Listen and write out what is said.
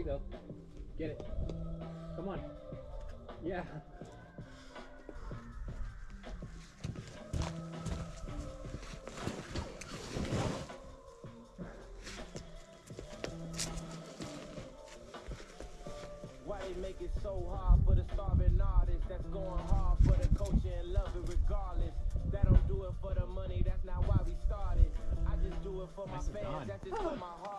you go. Get it. Come on. Yeah. Why they make it so hard for the starving artist that's going hard for the culture and love it regardless. That don't do it for the money, that's not why we started. I just do it for my fans, that's just for my heart.